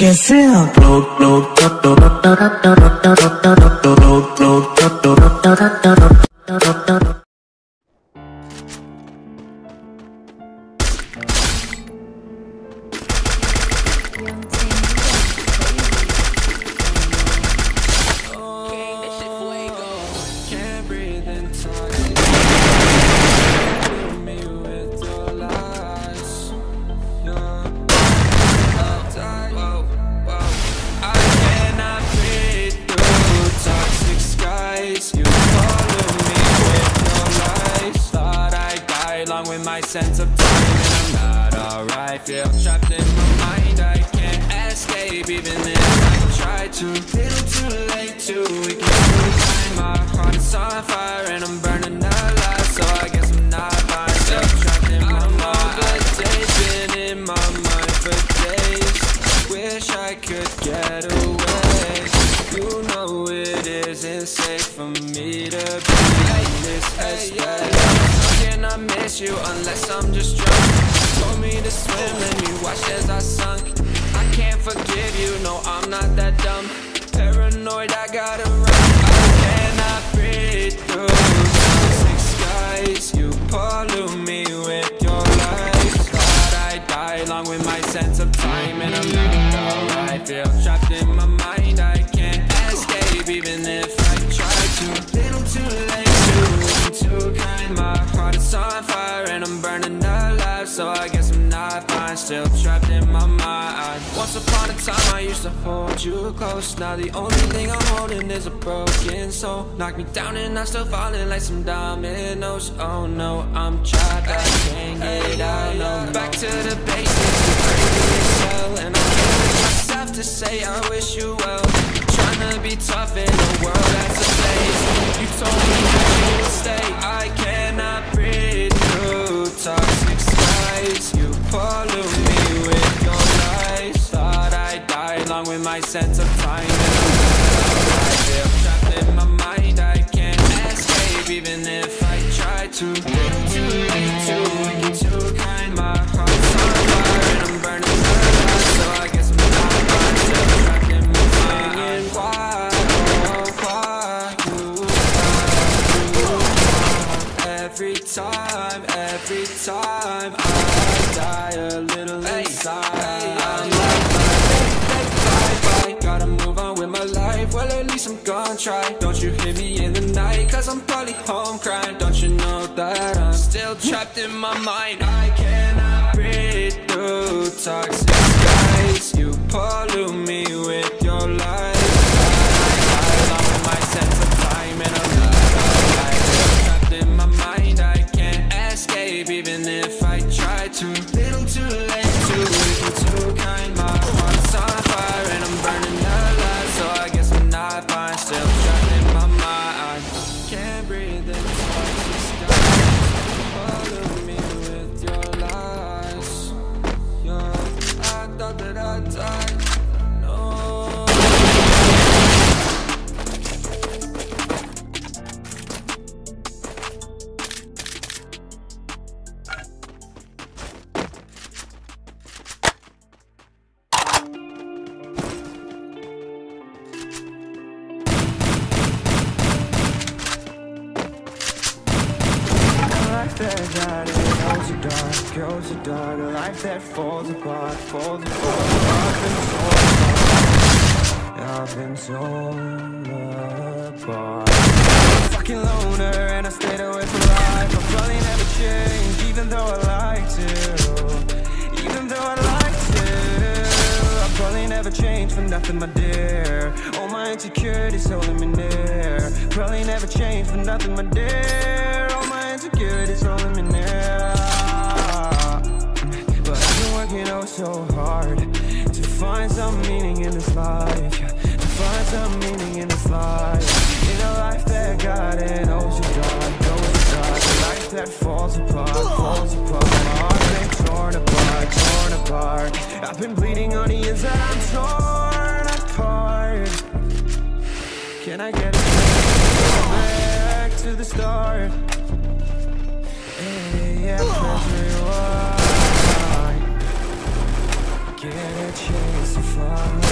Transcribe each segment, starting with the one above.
Que sea with my sense of time, and I'm not alright. Feel trapped in my mind. I can't escape, even if I try to. Little too late to ignore time. My heart is on fire, and I'm burning unless I'm just drunk? Told me to swim and you watched as I sunk. I can't forgive you, no, I'm not that dumb. Paranoid, I gotta run. I cannot breathe through toxic skies. You pollute still trapped in my mind. Once upon a time, I used to hold you close. Now the only thing I'm holding is a broken soul. Knock me down, and I'm still falling like some dominoes. Oh no, I'm trapped, I can't get out. No, back to the basics, the crazy hell, and I'm myself to say I wish you well. Trying to be tough in along with my sense of time. I feel trapped in my mind. I can't escape, even if I try to. Little too kind. My heart's on fire and I'm burning. So I guess I'm trapped in my mind. Why, why, why, Every time, every time least I'm gonna try. Don't you hear me in the night? Cause I'm probably home crying. Don't you know that I'm still trapped in my mind? I cannot breathe through toxic skies. You pollute that got it goes so dark, goes so dark. A life that falls apart, falls apart. I've been torn apart. Fucking loner, and I stayed away for life. I'll probably never change, even though I like to. Even though I like to. I'll probably never change for nothing, my dear. All my insecurities holding me near. Probably never change for nothing, my dear. Insecurities holding me near. But I've been working oh so hard to find some meaning in this life. To find some meaning in this life. In a life that got an ocean dark, ocean dark. A life that falls apart, falls apart. My heart been torn apart, torn apart. I've been bleeding on the inside, I'm torn apart. Can I get it back to the start? Press rewind. Get a chance to find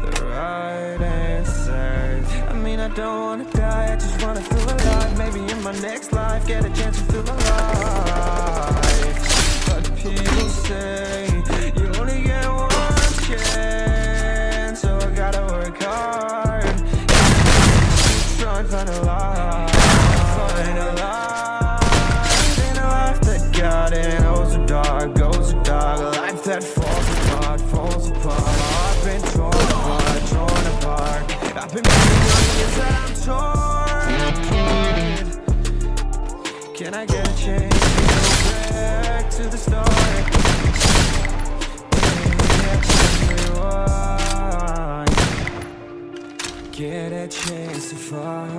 the right answers. I mean, I don't wanna die, I just wanna feel alive. Maybe in my next life, get a chance to feel alive. But people say Get a chance to find.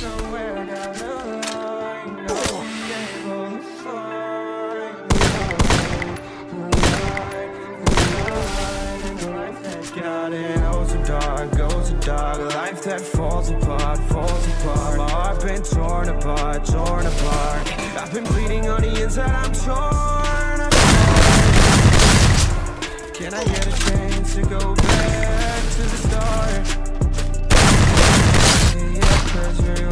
Somewhere down the line the light, the light, the life that dark, goes life that falls apart, falls apart. My heart been torn apart, torn apart. I've been bleeding on the inside, I'm torn can I get a chance to go back to the start? Yeah, press rewind.